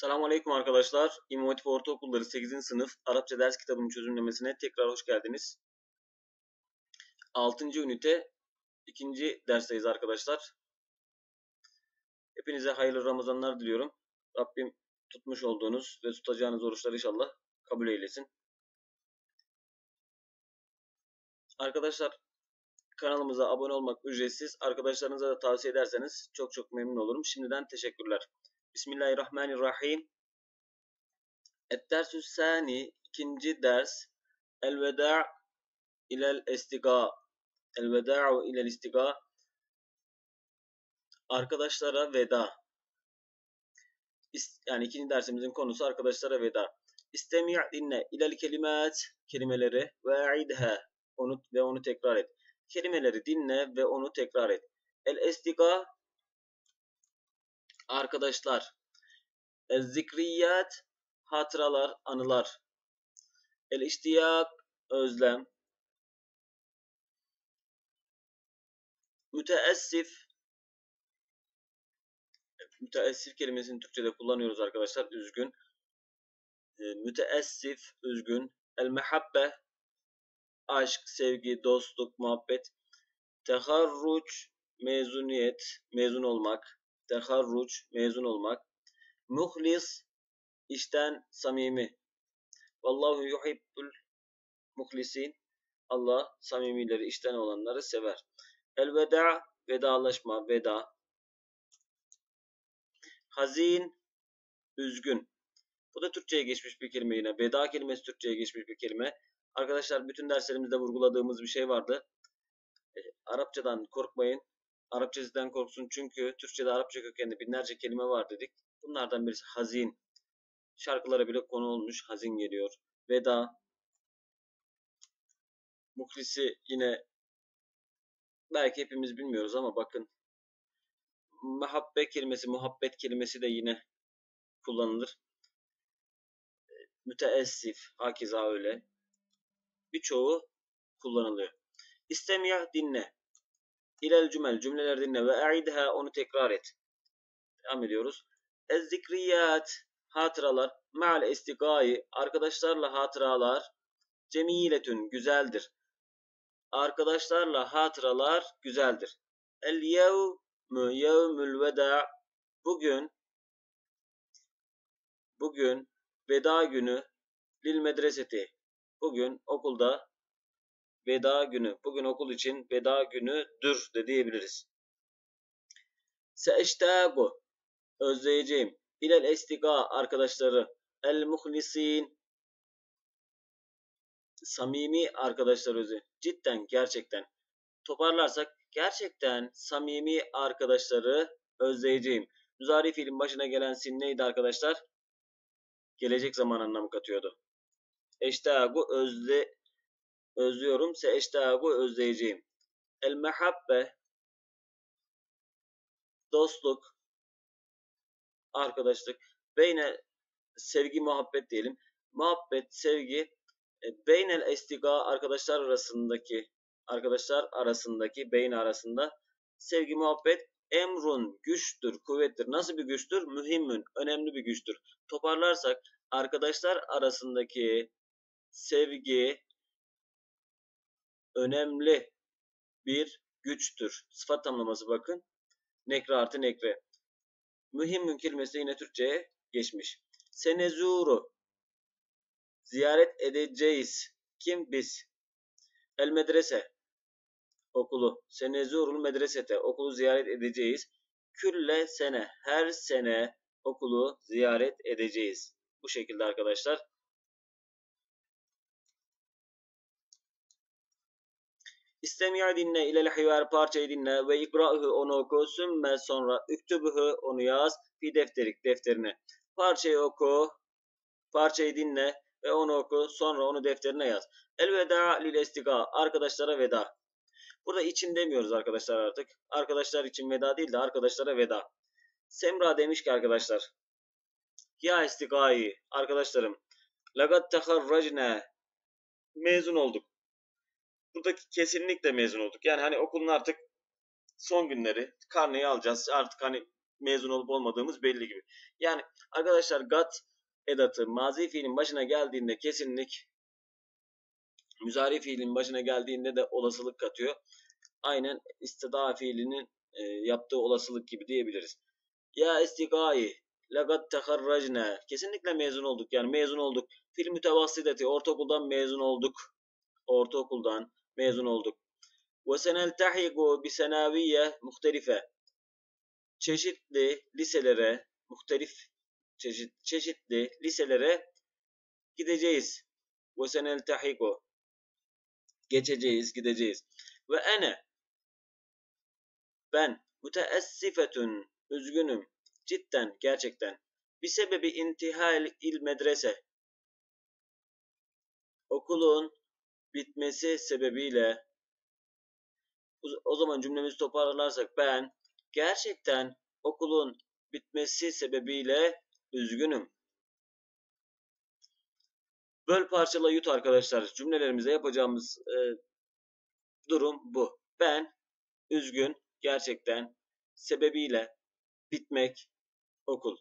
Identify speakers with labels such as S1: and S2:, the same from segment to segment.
S1: Selamun Aleyküm arkadaşlar. İmam Hatip Ortaokulları 8. sınıf Arapça ders kitabının çözümlemesine tekrar hoş geldiniz. 6. ünite 2. dersteyiz arkadaşlar. Hepinize hayırlı Ramazanlar diliyorum. Rabbim tutmuş olduğunuz ve tutacağınız oruçları inşallah kabul eylesin. Arkadaşlar kanalımıza abone olmak ücretsiz. Arkadaşlarınıza da tavsiye ederseniz çok çok memnun olurum. Şimdiden teşekkürler. Bismillahirrahmanirrahim. Et-dersü sani ikinci ders El-veda' ilel estiga El-veda'u ilel istiga Arkadaşlara veda yani ikinci dersimizin konusu arkadaşlara veda. İstemi' dinle ilel kelimat kelimeleri ve a'idha onu ve onu tekrar et. Kelimeleri dinle ve onu tekrar et. El estiga arkadaşlar. El zikriyat hatıralar, anılar. El iştiyak özlem. Müteessif müteessif kelimesini Türkçe'de kullanıyoruz arkadaşlar. Üzgün. Müteessif, üzgün. El mehabbe aşk, sevgi, dostluk, muhabbet. Teharruç, mezuniyet, mezun olmak. Teharruç, mezun olmak. Muhlis, işten samimi. Vallahu yuhibbul muhlisin. Allah samimileri, işten olanları sever. Elveda, vedalaşma, veda. Hazin, üzgün. Bu da Türkçe'ye geçmiş bir kelime yine. Veda kelimesi Türkçe'ye geçmiş bir kelime. Arkadaşlar bütün derslerimizde vurguladığımız bir şey vardı. E, Arapçadan korkmayın. Arapça sizden korksun çünkü Türkçe'de Arapça kökenli binlerce kelime var dedik. Bunlardan birisi hazin. Şarkılara bile konu olmuş. Hazin geliyor. Veda. Muhlisi yine belki hepimiz bilmiyoruz ama bakın. Muhabbe kelimesi, muhabbet kelimesi de yine kullanılır. Müteessif, hakiza öyle. Birçoğu kullanılıyor. İstemiyah dinle. İlel cümel cümleler dinle ve e'idha onu tekrar et. Devam ediyoruz. Ez zikriyat hatıralar ma'al estigai arkadaşlarla hatıralar cemiletün güzeldir. Arkadaşlarla hatıralar güzeldir. El yevmü yevmül veda bugün bugün veda günü lil medreseti bugün okulda veda günü bugün okul için veda günüdür de diyebiliriz. Seeştagu özleyeceğim İlel estiga arkadaşları. El muhlisin samimi arkadaşlar özü. Cidden gerçekten. Toparlarsak gerçekten samimi arkadaşları özleyeceğim. Müzari fiilin başına gelen sin neydi arkadaşlar? Gelecek zaman anlamı katıyordu. Eştagu özle özlüyorum. Se eştagu özleyeceğim. El mehabbe dostluk arkadaşlık, beyne sevgi muhabbet diyelim. Muhabbet, sevgi, e, beynel estiga arkadaşlar arasındaki arkadaşlar arasındaki beyin arasında sevgi muhabbet emrun güçtür, kuvvettir. Nasıl bir güçtür? Mühimmün, önemli bir güçtür. Toparlarsak arkadaşlar arasındaki sevgi önemli bir güçtür. Sıfat tamlaması bakın. Nekre artı nekre. Mühimmün kelimesi yine Türkçe'ye geçmiş. Senezuru. Ziyaret edeceğiz. Kim? Biz. El medrese. Okulu. Senezurul medresete. Okulu ziyaret edeceğiz. Külle sene. Her sene okulu ziyaret edeceğiz. Bu şekilde arkadaşlar. İstemi'a dinle ilel hivar parçayı dinle ve ikra'hı onu oku sümme sonra üktübühü onu yaz fi defterik defterine. Parçayı oku, parçayı dinle ve onu oku sonra onu defterine yaz. Elveda lil estiga arkadaşlara veda. Burada için demiyoruz arkadaşlar artık. Arkadaşlar için veda değil de arkadaşlara veda. Semra demiş ki arkadaşlar. Ya istigai arkadaşlarım. Lagat teharracne mezun olduk buradaki kesinlikle mezun olduk. Yani hani okulun artık son günleri karneyi alacağız. Artık hani mezun olup olmadığımız belli gibi. Yani arkadaşlar gat edatı mazi fiilin başına geldiğinde kesinlik müzari fiilin başına geldiğinde de olasılık katıyor. Aynen istida fiilinin e, yaptığı olasılık gibi diyebiliriz. Ya istigai lagad teharracna kesinlikle mezun olduk yani mezun olduk. Fil mütevassideti ortaokuldan mezun olduk. Ortaokuldan mezun olduk. Ve seneltahiku bi senaviye muhtelife çeşitli liselere muhtelif çeşit, çeşitli liselere gideceğiz. Ve seneltahiku geçeceğiz, gideceğiz. Ve ene ben müteessifetun üzgünüm cidden gerçekten bir sebebi intihal il medrese okulun bitmesi sebebiyle o zaman cümlemizi toparlarsak ben gerçekten okulun bitmesi sebebiyle üzgünüm. Böl parçala yut arkadaşlar. Cümlelerimize yapacağımız e, durum bu. Ben üzgün gerçekten sebebiyle bitmek okul.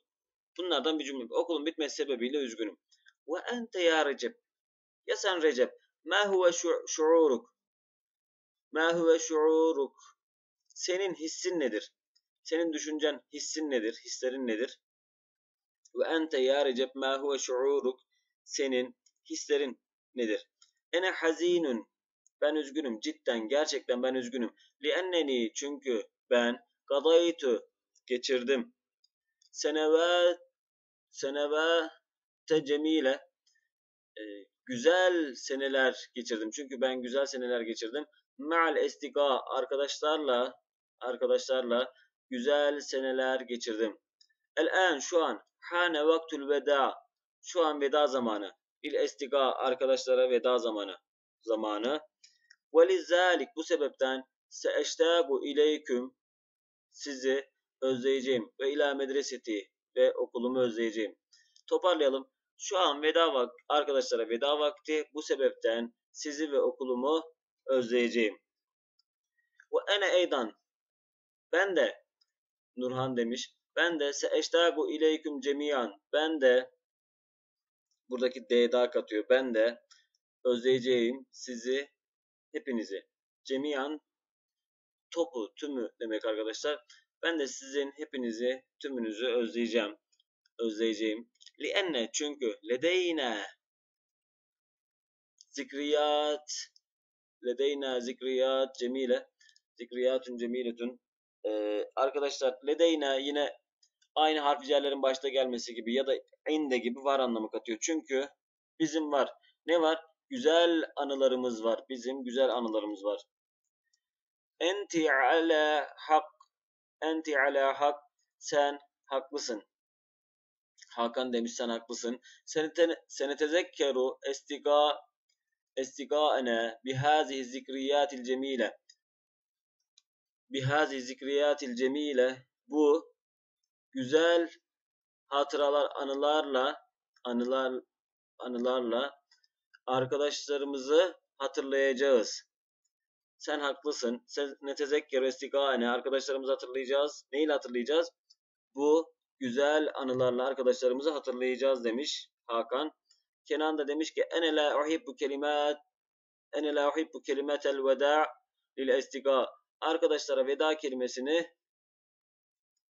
S1: Bunlardan bir cümle. Okulun bitmesi sebebiyle üzgünüm. Ve ente ya Recep. Ya sen Recep. Ma huve şuuruk. Ma huve şuuruk. Senin hissin nedir? Senin düşüncen, hissin nedir? Hislerin nedir? Ve ente ya Recep ma huve şuuruk. Senin hislerin nedir? Ene hazinun. Ben üzgünüm. Cidden gerçekten ben üzgünüm. Lienneni çünkü ben kadaytu geçirdim. Senevat senevate cemile e, güzel seneler geçirdim. Çünkü ben güzel seneler geçirdim. Ma'al estika arkadaşlarla arkadaşlarla güzel seneler geçirdim. El-an şu an hane vaktul veda şu an veda zamanı. İl estika arkadaşlara veda zamanı zamanı. Velizalik bu sebepten seeştagu ileyküm sizi özleyeceğim ve ila medreseti ve okulumu özleyeceğim. Toparlayalım. Şu an veda vak arkadaşlara veda vakti. Bu sebepten sizi ve okulumu özleyeceğim. Ve ene eydan. Ben de Nurhan demiş. Ben de seeştagu ileyküm cemiyan. Ben de buradaki D daha katıyor. Ben de özleyeceğim sizi hepinizi. Cemiyan topu, tümü demek arkadaşlar. Ben de sizin hepinizi, tümünüzü özleyeceğim. Özleyeceğim. Lienne çünkü ledeyne zikriyat ledeyna zikriyat cemile zikriyatun cemiletun ee, arkadaşlar ledeyna yine aynı harflerlerin başta gelmesi gibi ya da inde gibi var anlamı katıyor. Çünkü bizim var. Ne var? Güzel anılarımız var. Bizim güzel anılarımız var. Enti ala hak Enti ala hak. Sen haklısın. Hakan demiş sen haklısın. Seni tezekkeru estiga estigaene bihazihi zikriyatil cemile. Bihazihi zikriyatil cemile. Bu güzel hatıralar, anılarla anılar anılarla arkadaşlarımızı hatırlayacağız. Sen haklısın. Sen ne tezekker istikane. Arkadaşlarımızı hatırlayacağız. Neyle hatırlayacağız? Bu güzel anılarla arkadaşlarımızı hatırlayacağız demiş Hakan. Kenan da demiş ki ene la uhibbu kelimat ene la uhibbu kelimetel veda lil istiga. Arkadaşlara veda kelimesini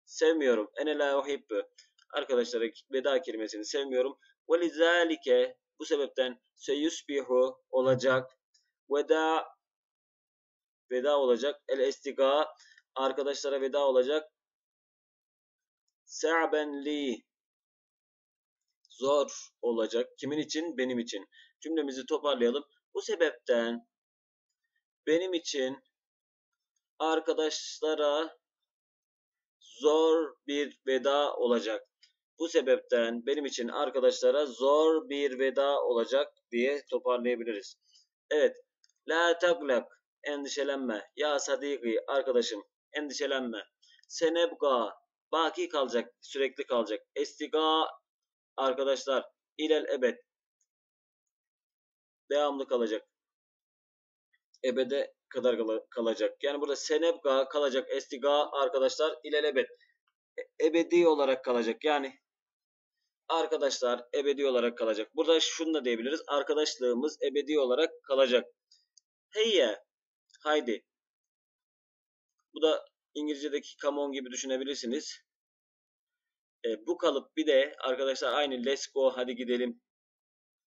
S1: sevmiyorum. Ene la uhibbu. Arkadaşlara veda kelimesini sevmiyorum. Ve lizalike bu sebepten seyusbihu olacak. Veda veda olacak. El estiga arkadaşlara veda olacak. Sa'ben li zor olacak. Kimin için? Benim için. Cümlemizi toparlayalım. Bu sebepten benim için arkadaşlara zor bir veda olacak. Bu sebepten benim için arkadaşlara zor bir veda olacak diye toparlayabiliriz. Evet. La taglak endişelenme. Ya sadiki arkadaşım endişelenme. Senebga baki kalacak, sürekli kalacak. Estiga arkadaşlar ilel ebed devamlı kalacak. Ebede kadar kalacak. Yani burada senebga kalacak. Estiga arkadaşlar ilel ebed e- ebedi olarak kalacak. Yani arkadaşlar ebedi olarak kalacak. Burada şunu da diyebiliriz. Arkadaşlığımız ebedi olarak kalacak. Heyye. Haydi. Bu da İngilizce'deki come on gibi düşünebilirsiniz. E, bu kalıp bir de arkadaşlar aynı let's go hadi gidelim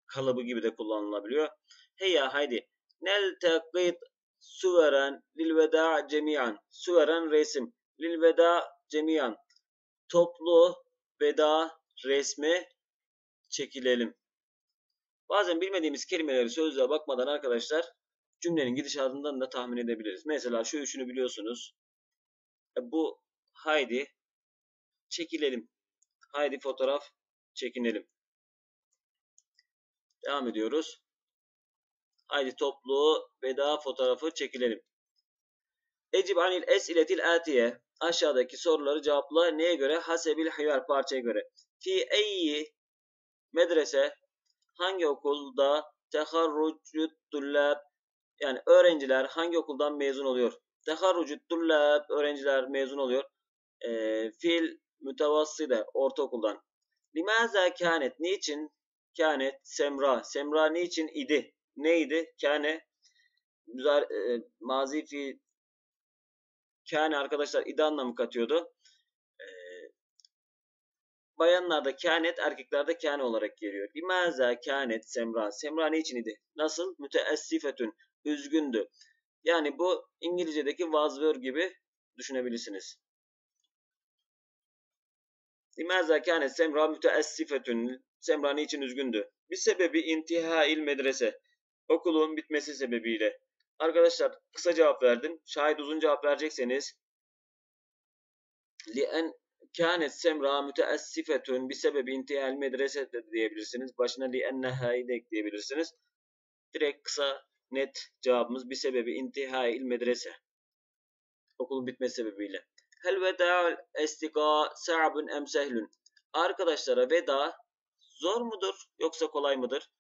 S1: kalıbı gibi de kullanılabiliyor. Heyye haydi. Neltekit suveren lil veda cemiyan. Suveren resim. Lil veda cemiyan. Toplu veda resmi çekilelim. Bazen bilmediğimiz kelimeleri sözlüğe bakmadan arkadaşlar cümlenin gidişatından da tahmin edebiliriz. Mesela şu üçünü biliyorsunuz. E, bu haydi çekilelim. Haydi fotoğraf çekinelim. Devam ediyoruz. Haydi toplu veda fotoğrafı çekilelim. Ecib anil esiletil atiye. Aşağıdaki soruları cevapla. Neye göre? Hasebil hivar parçaya göre. Fi eyyi medrese hangi okulda teharrucut tullab yani öğrenciler hangi okuldan mezun oluyor? Teharrucut tullab öğrenciler mezun oluyor. E, fil mütevasside ortaokuldan. Limaza kânet niçin? Kânet semra. Semra niçin idi? Neydi? Kâne müzar, e, mazi fi kâne arkadaşlar idi anlamı katıyordu. E, bayanlarda kânet, erkeklerde kâne olarak geliyor. Limaza kânet semra. Semra niçin idi? Nasıl? Müteessifetün. Üzgündü. Yani bu İngilizce'deki was were gibi düşünebilirsiniz. Limaza kâne Semra müteessifetün. Semra niçin üzgündü? Bir sebebi intihail medrese. Okulun bitmesi sebebiyle. Arkadaşlar kısa cevap verdim. Şayet uzun cevap verecekseniz li'en kânet semra müteessifetün bir sebebi intihal medrese de diyebilirsiniz. Başına li'enneha de ekleyebilirsiniz. Direkt kısa net cevabımız bir sebebi intihal medrese. Okulun bitmesi sebebiyle. Hel veda estika sa'bun em sehlun. Arkadaşlara veda zor mudur yoksa kolay mıdır?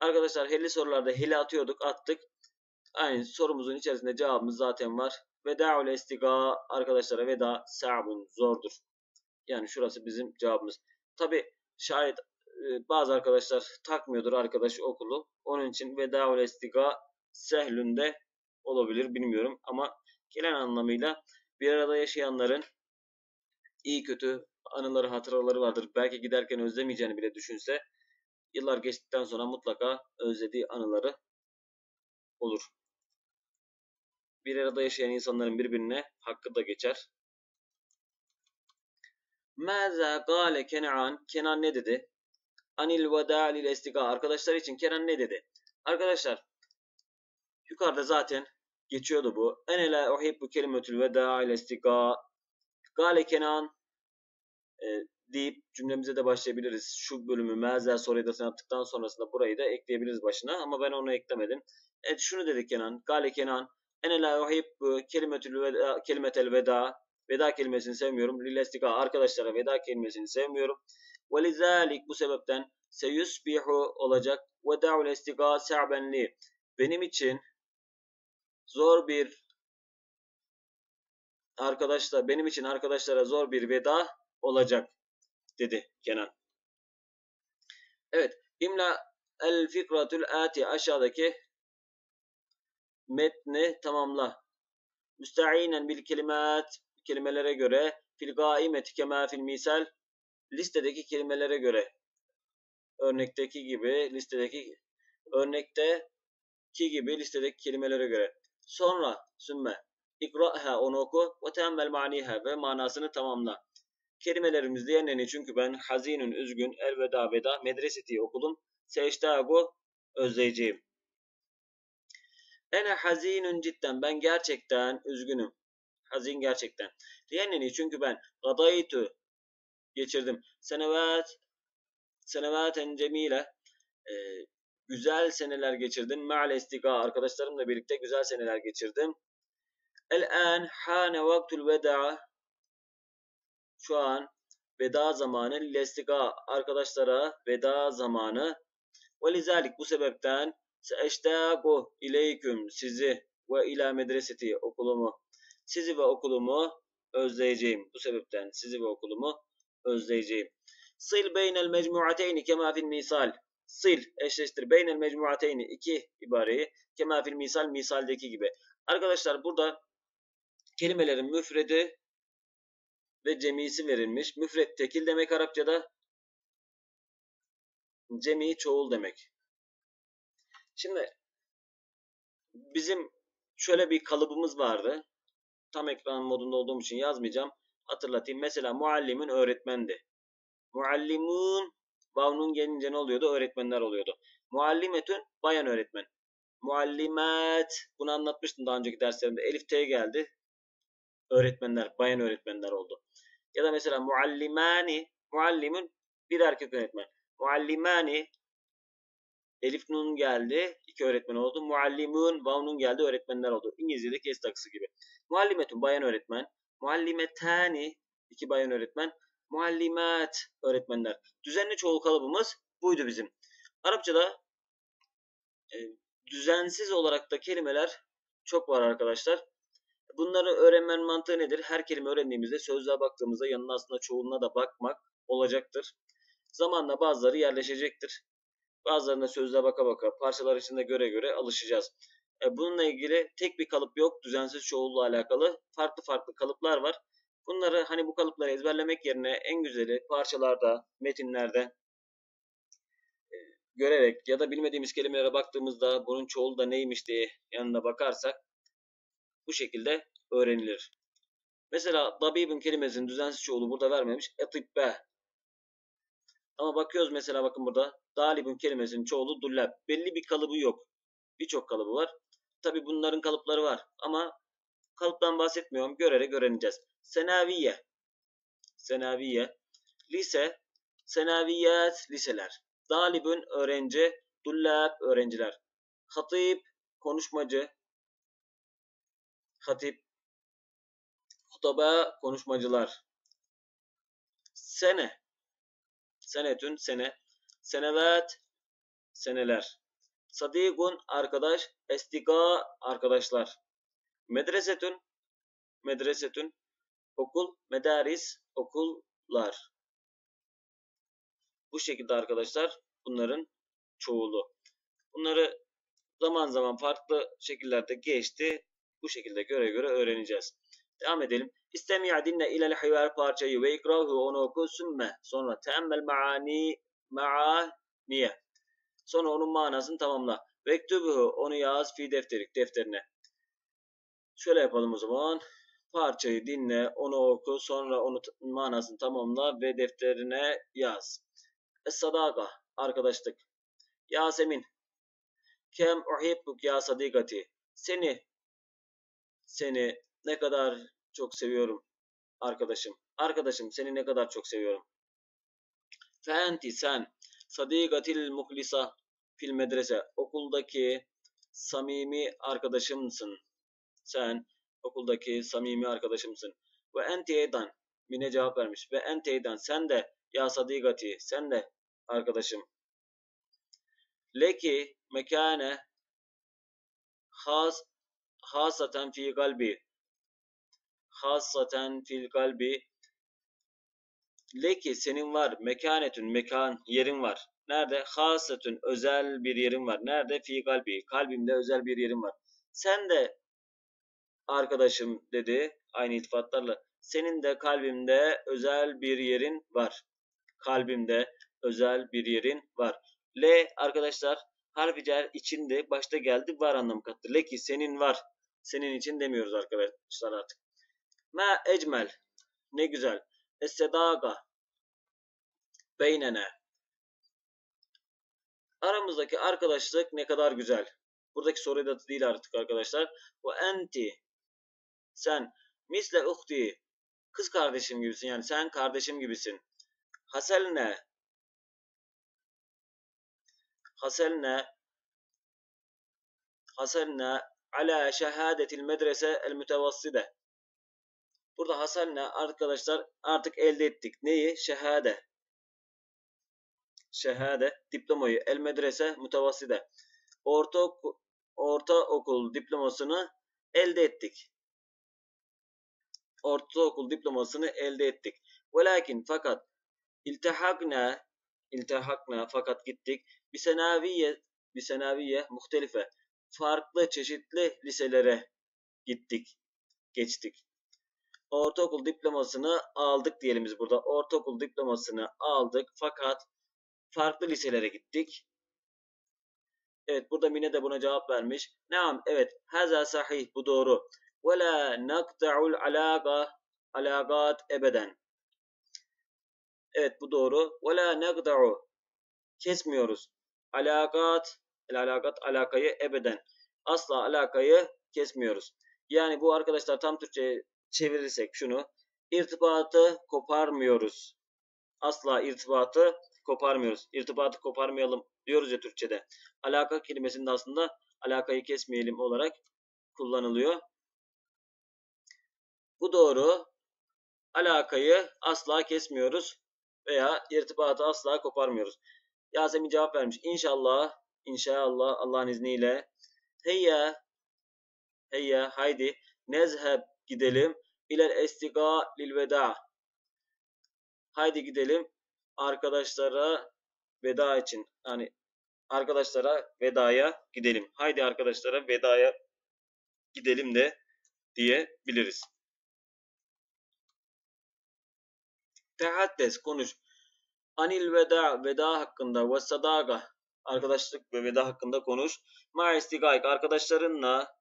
S1: Arkadaşlar helli sorularda heli atıyorduk attık. Aynı sorumuzun içerisinde cevabımız zaten var. Veda'ul estiga arkadaşlara veda sa'bun zordur. Yani şurası bizim cevabımız. Tabi şayet bazı arkadaşlar takmıyordur arkadaş okulu. Onun için veda'ul estiga sehlünde olabilir bilmiyorum. Ama gelen anlamıyla bir arada yaşayanların iyi kötü anıları hatıraları vardır. Belki giderken özlemeyeceğini bile düşünse yıllar geçtikten sonra mutlaka özlediği anıları olur. Bir arada yaşayan insanların birbirine hakkı da geçer. Mâzâ gâle Kenan. Kenan ne dedi? Anil vedâ lil estika. Arkadaşlar için Kenan ne dedi? Arkadaşlar yukarıda zaten geçiyordu bu. Ene la uhibbu kelimetül vedâ lil estika. Gâle Kenan e, deyip cümlemize de başlayabiliriz. Şu bölümü mezel soruyu yaptıktan sonrasında burayı da ekleyebiliriz başına ama ben onu eklemedim. Evet şunu dedik Kenan. Gale Kenan. Ene la uhibbu kelimetül veda, kelimetel veda. Veda kelimesini sevmiyorum. Lilestika arkadaşlara veda kelimesini sevmiyorum. Ve lizalik bu sebepten seyusbihu olacak. Ve da'ul estika sa'benli. Benim için zor bir arkadaşlar benim için arkadaşlara zor bir veda olacak dedi Kenan. Evet. İmla el fikratul ati aşağıdaki metni tamamla. Müsta'inen bil kelimat kelimelere göre fil gaimeti kema fil misal listedeki kelimelere göre örnekteki gibi listedeki örnekteki gibi listedeki kelimelere göre sonra sümme ikra'ha onu oku ve teemmel maniha ve manasını tamamla. Kelimelerimiz diğerlerini çünkü ben hazinun üzgün elveda veda medreseti okudum. Seştago özleyeceğim. Ene hazinun cidden ben gerçekten üzgünüm. Hazin gerçekten. Diğerlerini çünkü ben gadaytu geçirdim. Senevat senevaten cemile e, güzel seneler geçirdim. Ma'al estika arkadaşlarımla birlikte güzel seneler geçirdim. El-an hane vaktul veda şu an veda zamanı lestiga arkadaşlara veda zamanı ve lizalik bu sebepten seeştagu ileyküm sizi ve ila medreseti okulumu sizi ve okulumu özleyeceğim. Bu sebepten sizi ve okulumu özleyeceğim. Sil beynel mecmuateyni kema fil misal. Sil eşleştir beynel mecmuateyni iki ibareyi kema fil misal misaldeki gibi. Arkadaşlar burada kelimelerin müfredi ve cemisi verilmiş. Müfret tekil demek Arapçada. Cemi çoğul demek. Şimdi bizim şöyle bir kalıbımız vardı. Tam ekran modunda olduğum için yazmayacağım. Hatırlatayım. Mesela muallimin öğretmendi. Muallimun vavnun gelince ne oluyordu? Öğretmenler oluyordu. Muallimetün bayan öğretmen. Muallimat bunu anlatmıştım daha önceki derslerimde. Elif T geldi. Öğretmenler, bayan öğretmenler oldu. Ya da mesela muallimani, muallimun bir erkek öğretmen. Muallimani Elif Nun geldi. iki öğretmen oldu. Muallimun, Vav geldi. Öğretmenler oldu. İngilizce'de kes takısı gibi. Muallimetun bayan öğretmen. Muallimetani iki bayan öğretmen. Muallimat öğretmenler. Düzenli çoğul kalıbımız buydu bizim. Arapçada e, düzensiz olarak da kelimeler çok var arkadaşlar. Bunları öğrenmen mantığı nedir? Her kelime öğrendiğimizde sözlüğe baktığımızda yanına aslında çoğuluna da bakmak olacaktır. Zamanla bazıları yerleşecektir. Bazılarına sözlüğe baka baka parçalar içinde göre göre alışacağız. E, bununla ilgili tek bir kalıp yok. Düzensiz çoğulla alakalı farklı farklı kalıplar var. Bunları hani bu kalıpları ezberlemek yerine en güzeli parçalarda, metinlerde e, görerek ya da bilmediğimiz kelimelere baktığımızda bunun çoğulu da neymiş diye yanına bakarsak bu şekilde öğrenilir. Mesela dabibin kelimesinin düzensiz çoğulu burada vermemiş. Etibbe. Ama bakıyoruz mesela bakın burada. Dalibin kelimesinin çoğulu dullab. Belli bir kalıbı yok. Birçok kalıbı var. Tabi bunların kalıpları var. Ama kalıptan bahsetmiyorum. Görerek öğreneceğiz. Senaviye. Senaviye. Lise. Senaviyat liseler. Dalibün öğrenci. Dullab öğrenciler. Hatip konuşmacı. Hatip. Hutaba konuşmacılar. Sene. Senetün sene. Senevet seneler. Sadigun arkadaş. Estiga arkadaşlar. Medresetün medresetün okul. Medaris okullar. Bu şekilde arkadaşlar bunların çoğulu. Bunları zaman zaman farklı şekillerde geçti. Bu şekilde göre göre öğreneceğiz. Devam edelim. İstemi'a dinle ilel hivar parçayı ve ikrahu onu oku sümme. Sonra teemmel maani maaniye. Sonra onun manasını tamamla. Vektubuhu onu yaz fi defterik defterine. Şöyle yapalım o zaman. Parçayı dinle, onu oku, sonra onun manasını tamamla ve defterine yaz. Es-sadaka, arkadaşlık. Yasemin, kem uhibbuk ya sadikati. Seni, seni ne kadar çok seviyorum arkadaşım. Arkadaşım seni ne kadar çok seviyorum. Fenti sen sadikatil muhlisa fil medrese okuldaki samimi arkadaşımsın. Sen okuldaki samimi arkadaşımsın. Ve enteydan Mine cevap vermiş. Ve enteydan sen de ya sadikati sen de arkadaşım. Leki mekane has hasaten fi kalbi hasaten fil kalbi leki senin var mekanetün mekan yerin var. Nerede? Hasatün özel bir yerin var. Nerede? Fi kalbi. Kalbimde özel bir yerin var. Sen de arkadaşım dedi aynı iltifatlarla. Senin de kalbimde özel bir yerin var. Kalbimde özel bir yerin var. L arkadaşlar harfi cer içinde başta geldi var anlamı kattı. Leki senin var. Senin için demiyoruz arkadaşlar artık. Ma ecmel. Ne güzel. Es-sedaga. Beynene. Aramızdaki arkadaşlık ne kadar güzel. Buradaki soru edatı değil artık arkadaşlar. Bu enti. Sen. Misle uhti. Kız kardeşim gibisin. Yani sen kardeşim gibisin. Haselne. Haselne. Haselne ala şehadetil medrese el mütevasside. Burada Hasan ne arkadaşlar artık elde ettik. Neyi? Şehade. Şehade diplomayı el medrese mutavasside. Orta orta okul diplomasını elde ettik. ortaokul diplomasını elde ettik. Velakin fakat iltihakna iltihakna fakat gittik bir senaviye bir senaviye muhtelife farklı çeşitli liselere gittik geçtik. Ortaokul diplomasını aldık diyelim biz burada. Ortaokul diplomasını aldık fakat farklı liselere gittik. Evet burada Mine de buna cevap vermiş. Naam evet. Haza sahih bu doğru. Ve la nakta'ul alaqa alagat ebeden. Evet bu doğru. Ve la naqta'u kesmiyoruz. Alakat el alakat alakayı ebeden. Asla alakayı kesmiyoruz. Yani bu arkadaşlar tam Türkçe çevirirsek şunu. irtibatı koparmıyoruz. Asla irtibatı koparmıyoruz. İrtibatı koparmayalım diyoruz ya Türkçe'de. Alaka kelimesinde aslında alakayı kesmeyelim olarak kullanılıyor. Bu doğru. Alakayı asla kesmiyoruz veya irtibatı asla koparmıyoruz. Yasemin cevap vermiş. İnşallah, inşallah Allah'ın izniyle. Heyya, heyya, haydi nezheb gidelim. İlel estiga lil veda. Haydi gidelim arkadaşlara veda için. Yani arkadaşlara vedaya gidelim. Haydi arkadaşlara vedaya gidelim de diyebiliriz. Tehaddes konuş. Anil veda veda hakkında ve sadaga arkadaşlık ve veda hakkında konuş. Ma istigayk arkadaşlarınla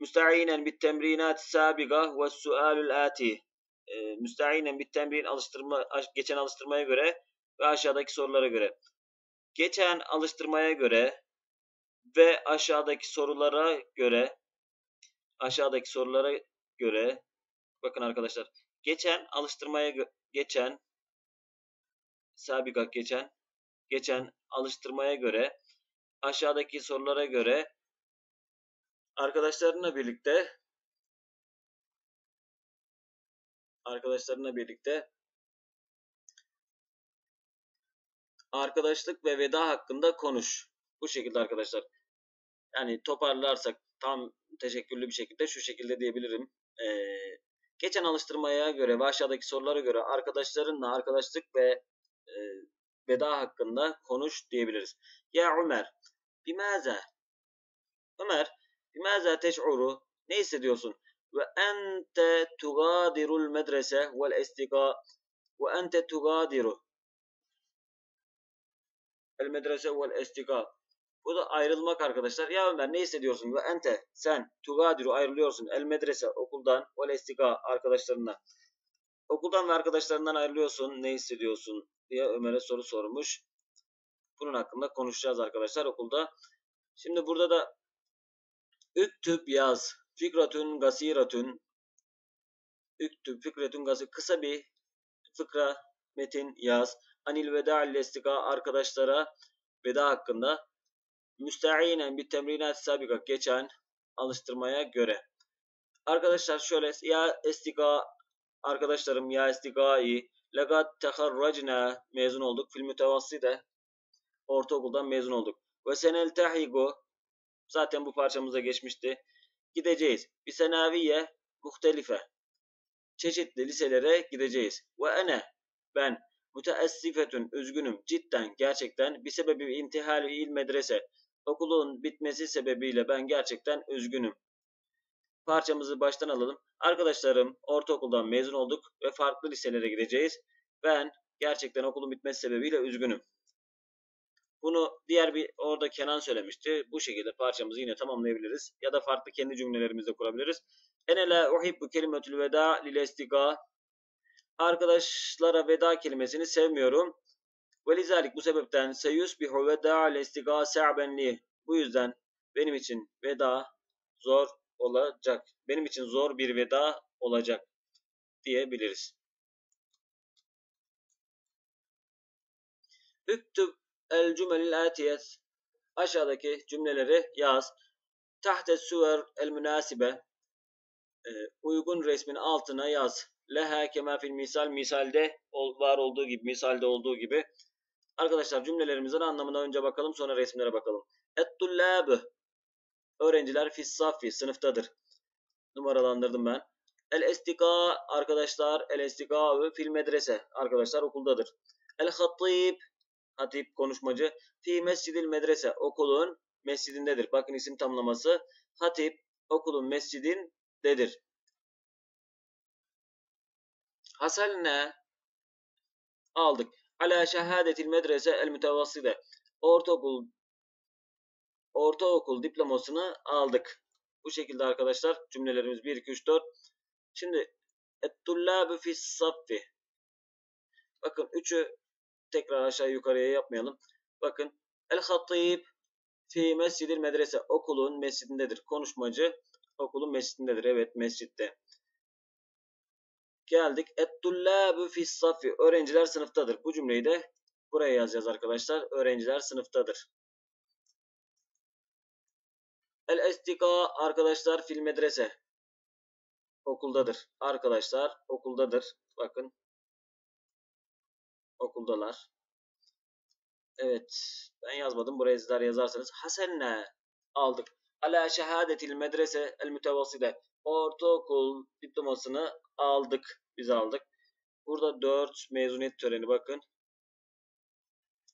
S1: müsta'inen bit temrinat sabiga ve sualul ati e, müsta'inen bit temrin alıştırma geçen alıştırmaya göre ve aşağıdaki sorulara göre. Geçen alıştırmaya göre ve aşağıdaki sorulara göre aşağıdaki sorulara göre bakın arkadaşlar geçen alıştırmaya geçen sabika geçen geçen alıştırmaya göre aşağıdaki sorulara göre arkadaşlarınla birlikte arkadaşlarınla birlikte arkadaşlık ve veda hakkında konuş. Bu şekilde arkadaşlar. Yani toparlarsak tam teşekkürlü bir şekilde şu şekilde diyebilirim. Ee, geçen alıştırmaya göre ve aşağıdaki sorulara göre arkadaşlarınla arkadaşlık ve e, veda hakkında konuş diyebiliriz. Ya Ömer, bimaza? Ömer, bimaza teş'uru? Ne hissediyorsun? Ve ente tugadirul medrese vel estiga ve ente tugadiru el medrese vel estiga bu da ayrılmak arkadaşlar. Ya Ömer ne hissediyorsun? Ve ente sen tugadiru ayrılıyorsun. El medrese okuldan vel estiga arkadaşlarından. Okuldan ve arkadaşlarından ayrılıyorsun. Ne hissediyorsun? diye Ömer'e soru sormuş. Bunun hakkında konuşacağız arkadaşlar okulda. Şimdi burada da üktüp yaz. Fikratun gasiratun. Üktüp fikretun gasi. Kısa bir fıkra metin yaz. Anil veda estika arkadaşlara veda hakkında müsta'inen bir temrinat sabika geçen alıştırmaya göre. Arkadaşlar şöyle ya estika arkadaşlarım ya estikai lagat teharracna mezun olduk. Fil mütevasside ortaokuldan mezun olduk. Ve senel tahigu zaten bu parçamıza geçmişti. Gideceğiz. Bir senaviye muhtelife. Çeşitli liselere gideceğiz. Ve ene ben müteessifetün üzgünüm cidden gerçekten bir sebebi intihal il medrese okulun bitmesi sebebiyle ben gerçekten üzgünüm. Parçamızı baştan alalım. Arkadaşlarım ortaokuldan mezun olduk ve farklı liselere gideceğiz. Ben gerçekten okulun bitmesi sebebiyle üzgünüm. Bunu diğer bir orada Kenan söylemişti. Bu şekilde parçamızı yine tamamlayabiliriz. Ya da farklı kendi cümlelerimizde kurabiliriz. Ene la uhibbu kelimetül veda lil estiga. Arkadaşlara veda kelimesini sevmiyorum. Ve lizalik bu sebepten seyusbihu veda lil estiga Bu yüzden benim için veda zor olacak. Benim için zor bir veda olacak diyebiliriz. Üktüb el cümelil atiyet aşağıdaki cümleleri yaz. Tahte suver el münasibe e, uygun resmin altına yaz. Leha kema fil misal misalde var olduğu gibi misalde olduğu gibi. Arkadaşlar cümlelerimizin anlamına önce bakalım sonra resimlere bakalım. Et-tullâbı öğrenciler fis saffi sınıftadır. Numaralandırdım ben. El estika arkadaşlar el estika fil medrese arkadaşlar okuldadır. El hatib hatip konuşmacı fi mescidil medrese okulun mescidindedir. Bakın isim tamlaması hatip okulun mescidindedir. Hasalne aldık. Ala şehadetil medrese el mütevasside. Ortaokul ortaokul diplomasını aldık. Bu şekilde arkadaşlar cümlelerimiz 1 2 3 4. Şimdi et-tullabu fis saffi. Bakın 3'ü tekrar aşağı yukarıya yapmayalım. Bakın el-hatib fi mescidil medrese okulun mescidindedir. Konuşmacı okulun mescidindedir. Evet mescitte. Geldik. Et-tullabu fis saffi. Öğrenciler sınıftadır. Bu cümleyi de buraya yazacağız arkadaşlar. Öğrenciler sınıftadır. El estika arkadaşlar fil medrese. Okuldadır. Arkadaşlar okuldadır. Bakın. Okuldalar. Evet. Ben yazmadım. Buraya sizler yazarsanız. Hasenne aldık. Ala şehadetil medrese el mütevasside. Ortaokul diplomasını aldık. Biz aldık. Burada 4 mezuniyet töreni bakın.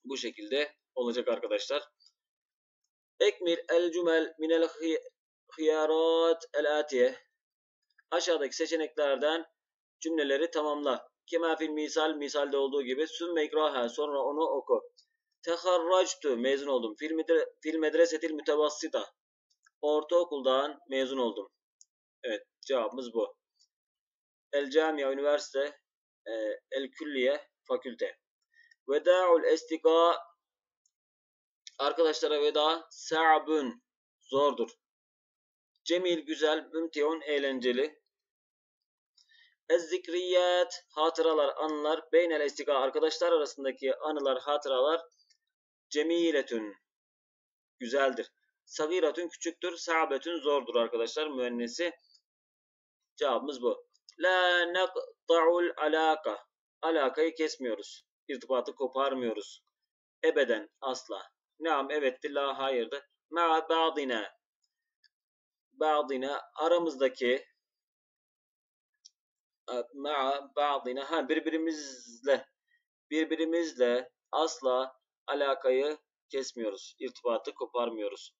S1: Bu şekilde olacak arkadaşlar. Ekmir el cümel minel hiyarat el atiye. Aşağıdaki seçeneklerden cümleleri tamamla. Kema fil misal, misalde olduğu gibi. Sümme ikraha, sonra onu oku. Teharractu, mezun oldum. Fil, medre, fil medresetil mütevassita. Ortaokuldan mezun oldum. Evet, cevabımız bu. El camia, üniversite. E, el külliye, fakülte. Veda'ul estika, arkadaşlara veda. Sa'bun, zordur. Cemil, güzel, mümtiun, eğlenceli. Ez-zikriyat, hatıralar, anılar. Beynel estika, arkadaşlar arasındaki anılar, hatıralar. Cemiletün, güzeldir. Sagiratün, küçüktür. Sa'betün, zordur arkadaşlar. Müennesi. Cevabımız bu. La naqta'ul alaka. Alakayı kesmiyoruz. İrtibatı koparmıyoruz. Ebeden, asla. Naam, evetti, la, hayırdı. Ma ba'dina. Ba'dina, aramızdaki ma'a ba'dina ha birbirimizle birbirimizle asla alakayı kesmiyoruz. irtibatı koparmıyoruz.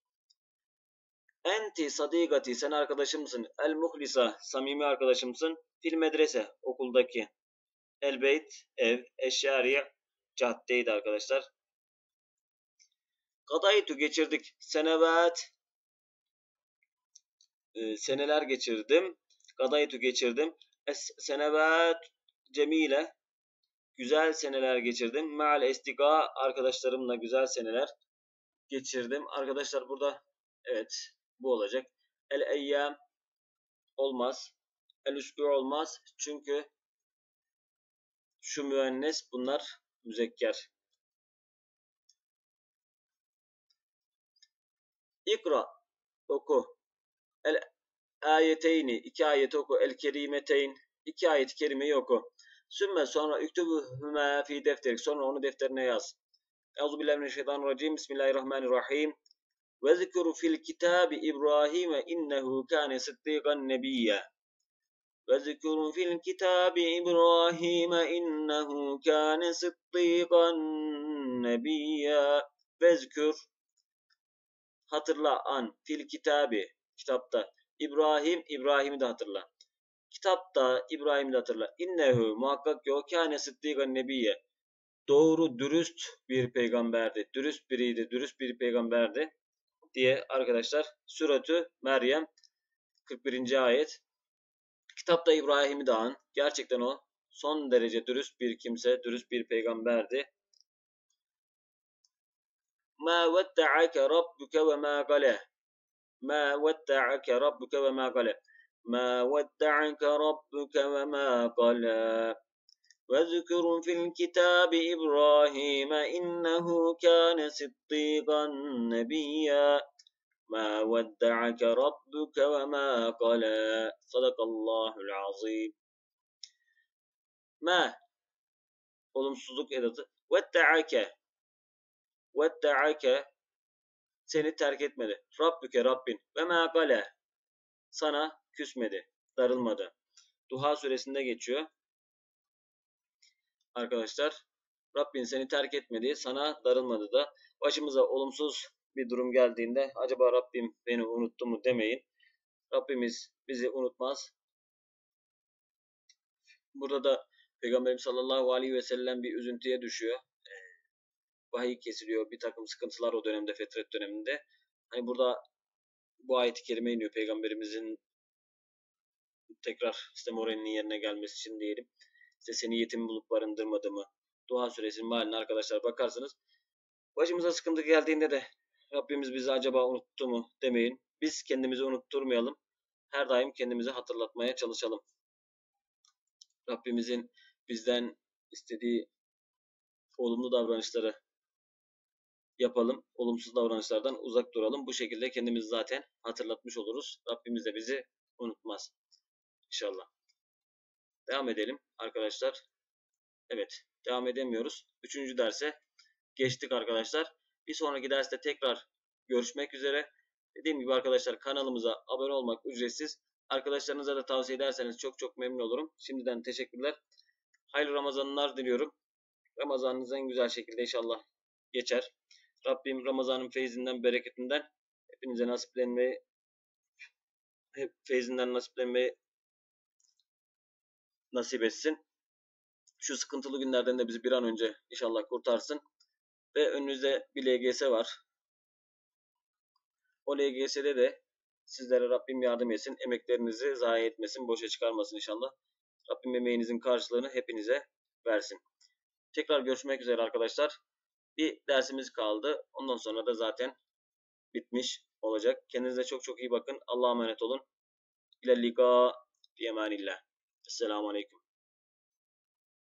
S1: Enti sadigati sen arkadaşımsın. El muhlisa samimi arkadaşımsın. Fil medrese okuldaki. El beyt ev. Eşyariye caddeydi arkadaşlar. Kadaytu geçirdik. Senevat e, seneler geçirdim. Kadaytu geçirdim. Senevat cemile güzel seneler geçirdim. Ma'al estika arkadaşlarımla güzel seneler geçirdim. Arkadaşlar burada evet bu olacak. El eyyam olmaz. El üskü olmaz. Çünkü şu müennes bunlar müzekker. İkra oku. El ayeteyni iki ayet oku. El kerimeteyn iki ayet kerimeyi oku. Sümme sonra üktübühüme fi defterik. Sonra onu defterine yaz. Euzubillahimineşşeytanirracim. Bismillahirrahmanirrahim. Ve zikru fil kitabi İbrahim innehu kâne sıddıkan nebiyya. Ve zikru fil kitabi İbrahim innehu kâne sıddıkan nebiyya. Ve zikr hatırla an fil kitabi kitapta İbrahim İbrahim'i de hatırla. Kitapta İbrahim'i de hatırla. İnnehu muhakkak ki o kâne sıddıkan nebiyye. Doğru dürüst bir peygamberdi. Dürüst biriydi. Dürüst bir peygamberdi diye arkadaşlar Suratü Meryem 41. ayet. Kitapta İbrahim'i an. Gerçekten o son derece dürüst bir kimse, dürüst bir peygamberdi. Ma vetta'ake rabbuke ve ma gale. Rabbuke ve ma gale. Ma vetta'ake rabbuke ve ma gale. واذكر في الكتاب إبراهيم إنه كان صديقا نبيا ما ودعك ربك وما قلى صدق الله العظيم ما olumsuzluk edatı vetta'ake vetta'ake seni terk etmedi. Rabbüke Rabbin ve ma gale sana küsmedi, darılmadı. Duha suresinde geçiyor. Arkadaşlar Rabbin seni terk etmedi, sana darılmadı da başımıza olumsuz bir durum geldiğinde acaba Rabbim beni unuttu mu demeyin. Rabbimiz bizi unutmaz. Burada da Peygamberimiz sallallahu aleyhi ve sellem bir üzüntüye düşüyor. Vahiy kesiliyor. Bir takım sıkıntılar o dönemde, fetret döneminde. Hani burada bu ayet-i kerime iniyor. Peygamberimizin tekrar işte moralinin yerine gelmesi için diyelim. İşte seni yetim bulup barındırmadı mı? Dua suresinin mahaline arkadaşlar bakarsanız. Başımıza sıkıntı geldiğinde de Rabbimiz bizi acaba unuttu mu demeyin. Biz kendimizi unutturmayalım. Her daim kendimizi hatırlatmaya çalışalım. Rabbimizin bizden istediği olumlu davranışları yapalım. Olumsuz davranışlardan uzak duralım. Bu şekilde kendimizi zaten hatırlatmış oluruz. Rabbimiz de bizi unutmaz. İnşallah. Devam edelim arkadaşlar. Evet. Devam edemiyoruz. Üçüncü derse geçtik arkadaşlar. Bir sonraki derste tekrar görüşmek üzere. Dediğim gibi arkadaşlar kanalımıza abone olmak ücretsiz. Arkadaşlarınıza da tavsiye ederseniz çok çok memnun olurum. Şimdiden teşekkürler. Hayırlı Ramazanlar diliyorum. Ramazanınız en güzel şekilde inşallah geçer. Rabbim Ramazan'ın feyzinden, bereketinden hepinize nasiplenmeyi hep feyzinden nasiplenmeyi nasip etsin. Şu sıkıntılı günlerden de bizi bir an önce inşallah kurtarsın. Ve önünüzde bir LGS var. O LGS'de de sizlere Rabbim yardım etsin. Emeklerinizi zayi etmesin, boşa çıkarmasın inşallah. Rabbim emeğinizin karşılığını hepinize versin. Tekrar görüşmek üzere arkadaşlar. Bir dersimiz kaldı. Ondan sonra da zaten bitmiş olacak. Kendinize çok çok iyi bakın. Allah'a emanet olun. İlellika. Bi emanillah. Esselamu Aleyküm.